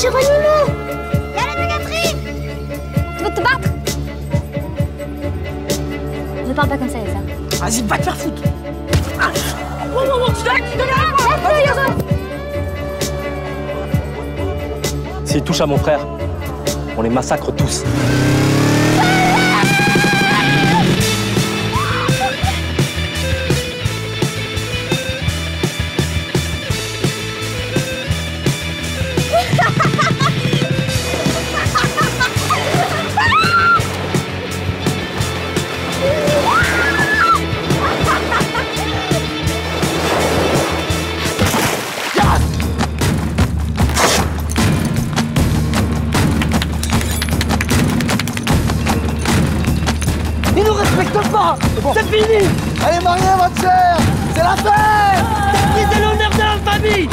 Géronimo Il y a la dogatrice Tu veux te battre Ne parle pas comme ça, Vas-y, va te faire foutre. Ah. S'ils touchent à mon frère, on les massacre tous. Pas C'est fini. Allez, mariez votre sœur. C'est la fête. C'est l'honneur de la famille.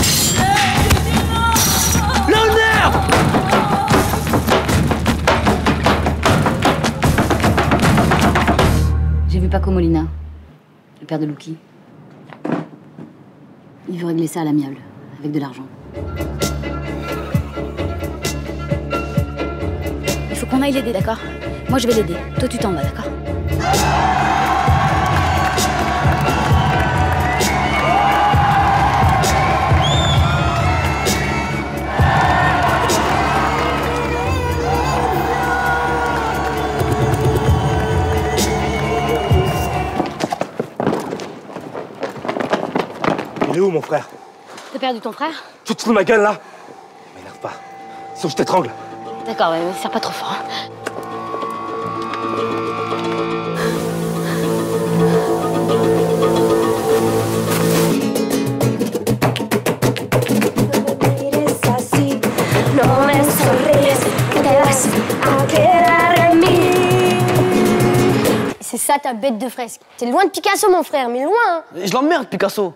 L'honneur. J'ai vu Paco Molina, le père de Lucky. Il veut régler ça à l'amiable, avec de l'argent. Il faut qu'on aille l'aider, d'accord? Moi, je vais l'aider. Toi, tu t'en vas, d'accord? Il est où mon frère? T'as perdu ton frère? Tu te fous de ma gueule là? M'énerve pas. Sauf que je t'étrangle. D'accord, mais serre pas trop fort. hein. Ça ta bête de fresque. T'es loin de Picasso, mon frère, mais loin. Je l'emmerde, Picasso